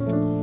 you